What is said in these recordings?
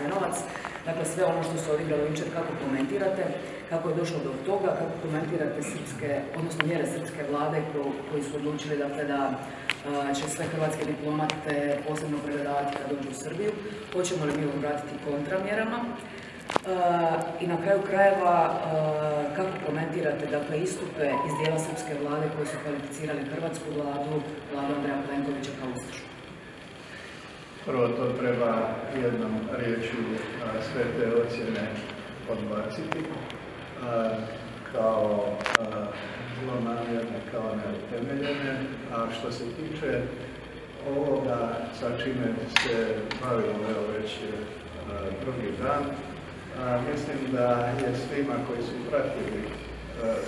Jasenovac. Dakle, sve ono što se odigralo jučer, kako komentirate, kako je došlo do toga, kako komentirate srpske, odnosno mjere srpske vlade koji su odlučili dakle, da će sve hrvatske diplomate posebno pregledavati kad dođu u Srbiju. Hoćemo li mi obratiti kontramjerama? I na kraju krajeva, kako komentirate dakle, istupe iz dijela srpske vlade koji su kvalificirali hrvatsku vladu, vladu Andreja Plenkovića kao ustašu? Prvo to treba jednom riječju sve te ocjene odbaciti kao zlonamjerne, kao neutemeljene, a što se tiče ovoga sa čime se bavimo evo već drugi dan, mislim da je svima koji su pratili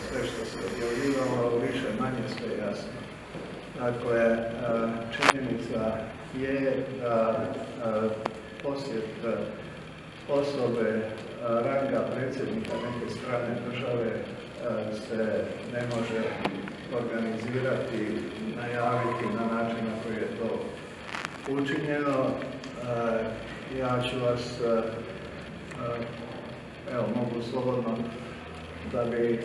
sve što se objavljivalo više manje sve jasno. Dakle, činjenica je da posjet osobe ranga predsjednika neke strane države se ne može organizirati, najaviti na način na koji je to učinjeno. Ja ću vas, evo mogu slobodno, da bi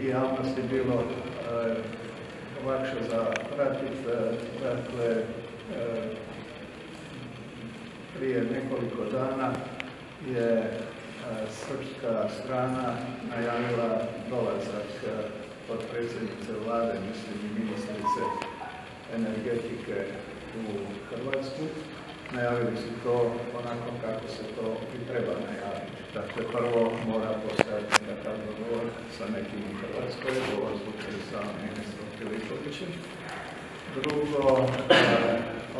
i javnosti bilo lakše za pratiti, dakle, prije nekoliko dana je srpska strana najavila dolazak potpredsjednice vlade, mislim i ministrice energetike u Hrvatsku. Najavili su to onako kako se to i treba najaviti. Dakle, prvo mora postojati nekakav dogovor sa nekim u Hrvatskoj, govor slučaju sa ministrom Filipovićem. Drugo,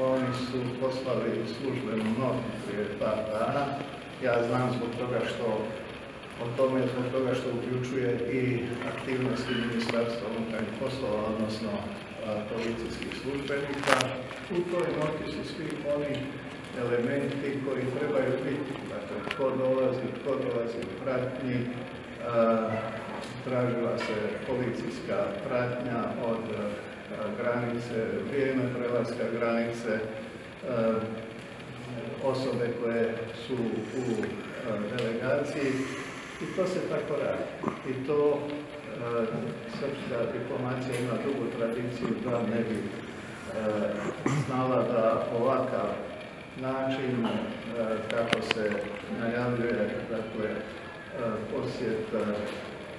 oni su poslali službenu notu prije par dana ja znam zbog toga što o tome zbog toga što uključuje i aktivnosti Ministarstva unutarnjih poslova, odnosno policijskih službenika. U toj noti su svi oni elementi koji trebaju biti. Dakle, tko dolazi, tko dolazi u pratnji, tražila se policijska pratnja od granice, vrijeme prelaska granice, osobe koje su u delegaciji i to se tako radi. I to srpska diplomacija ima dugu tradiciju da ne bi znala da ovakav način kako se najavljuje dakle, posjet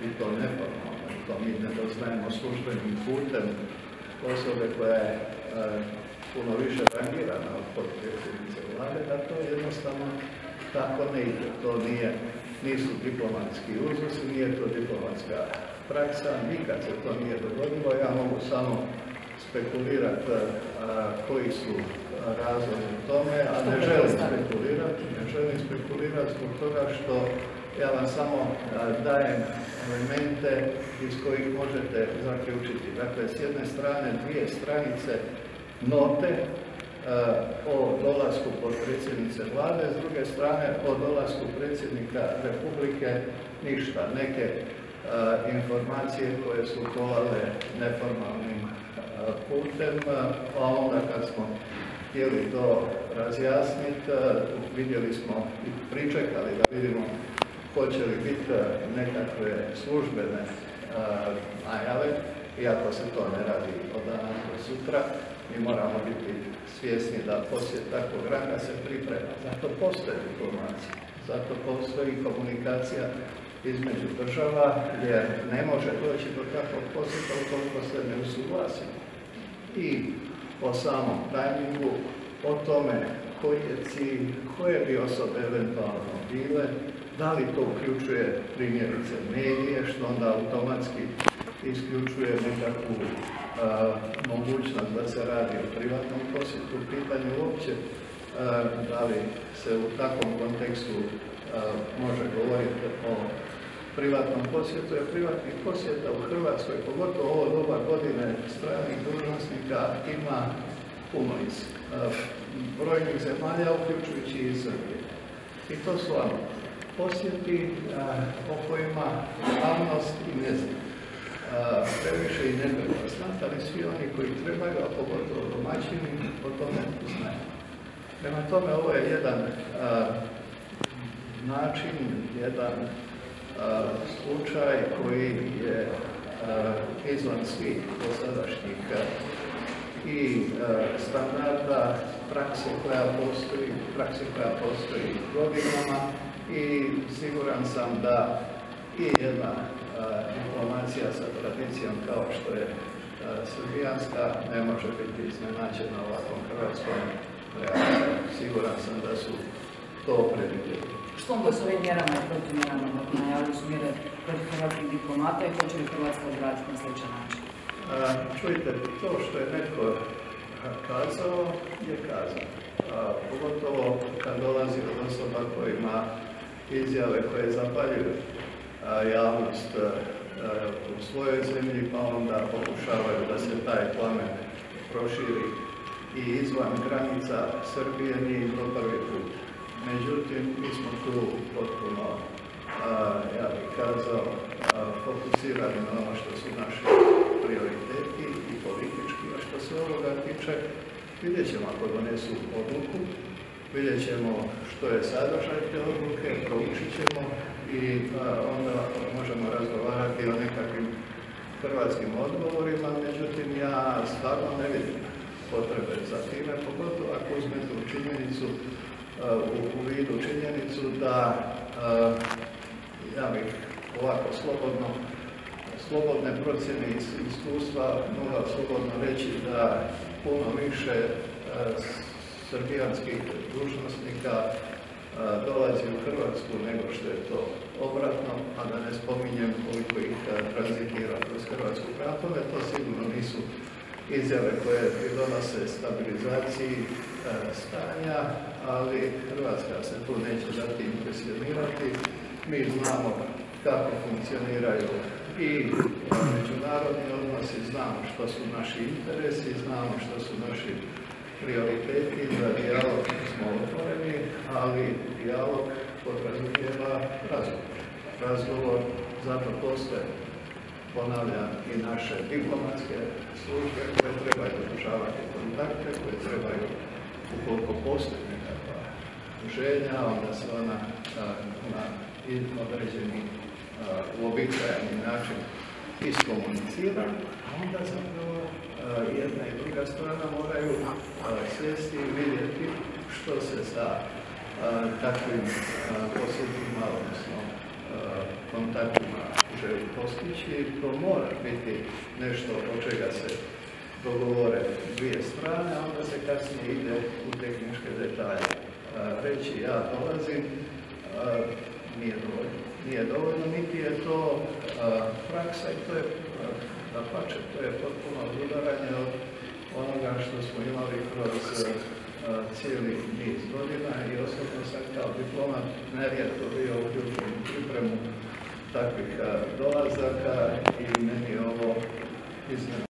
i to neformalno, to mi ne doznajemo službenim putem osobe koja je puno više rangirana od potpredsjednice vlade, da to jednostavno tako ne ide. To nije, nisu diplomatski uzusi, nije to diplomatska praksa, nikad se to nije dogodilo. Ja mogu samo spekulirati koji su razlozi tome, a ne želim spekulirati, ne želim spekulirati zbog toga što ja vam samo dajem elemente iz kojih možete zaključiti. Dakle, s jedne strane dvije stranice note e, o dolasku potpredsjednice vlade, s druge strane o dolasku predsjednika Republike ništa, neke e, informacije koje su kolale neformalnim e, putem, pa onda kad smo htjeli to razjasniti, vidjeli smo i pričekali da vidimo hoće li biti nekakve službene najave, iako se to ne radi od danas do sutra, mi moramo biti svjesni da posjet takvog ranga se priprema. Zato postoje diplomacija, zato postoji komunikacija između država jer ne može doći do takvog posjeta ukoliko se ne usuglasimo. I o samom tajmingu, o tome koji je cilj, koje bi osobe eventualno bile, da li to uključuje primjerice medije, što onda automatski isključuje nekakvu mogućnost da se radi o privatnom posjetu. Pitanje uopće da li se u takvom kontekstu može govoriti o privatnom posjetu, jer privatnih posjeta u Hrvatskoj, pogotovo ovo doba godine stranih dužnosnika, ima puno iz brojnih zemalja, uključujući i Srbije. I to su vam posjeti o kojima javnost i ne zna previše i ne treba svi oni koji trebaju, a pogotovo domaćini, o tome znaju. Prema tome, ovo je jedan način, jedan slučaj koji je izvan svih dosadašnjih i standarda prakse koja postoji, prakse koja postoji godinama i siguran sam da i jedna diplomacija sa tradicijom kao što je srbijanska ne može biti iznenađena ovakvom hrvatskom reakcijom. Siguran sam da su to predvidjeli. Što onda s ovim mjerama i protimjerama? Najavili su mjere protiv hrvatskih diplomata i hoće li Hrvatska odraditi na sličan način? Čujte, to što je netko kazao, je kazao. Pogotovo kad dolazi od osoba kojima izjave koje zapaljuju javnost u svojoj zemlji, pa onda pokušavaju da se taj plamen proširi i izvan granica Srbije nije to prvi put. Međutim, mi smo tu potpuno, ja bih kazao, fokusirani na ono što su naši prioriteti i a se ovoga tiče, vidjet ćemo ako donesu odluku, vidjet ćemo što je sadržaj te odluke, proučit ćemo i onda možemo razgovarati o nekakvim hrvatskim odgovorima, međutim ja stvarno ne vidim potrebe za time, pogotovo ako uzmete u činjenicu, u, vidu činjenicu da ja bih ovako slobodno slobodne procjene iz iskustva mogao slobodno reći da puno više srbijanskih dužnosnika dolazi u Hrvatsku nego što je to obratno, a da ne spominjem koliko ih tranzitira kroz Hrvatsku. Prema tome to sigurno nisu izjave koje pridonose stabilizaciji stanja, ali Hrvatska se tu neće dati impresionirati. Mi znamo kako funkcioniraju i međunarodni odnosi, znamo što su naši interesi, znamo što su naši prioriteti, za dijalog smo otvoreni, ali dijalog podrazumijeva razgovor. Razgovor zato postoje, ponavljam, i naše diplomatske službe koje trebaju održavati kontakte, koje trebaju, ukoliko postoji nekakva želja, onda se ona na određeni uobičajeni način iskomunicira, a onda zapravo jedna i druga strana moraju sjesti i vidjeti što se sa takvim posjetima, odnosno kontaktima želi postići. To mora biti nešto od čega se dogovore dvije strane, a onda se kasnije ide u tehničke detalje. Reći ja dolazim nije dovoljno nije dovoljno, niti je to e, praksa i to je e, da pače, to je potpuno odudaranje od onoga što smo imali kroz e, cijeli niz godina i osobno sam kao diplomat nerijetko bio uključen u pripremu takvih dolazaka i meni je ovo izmjeno.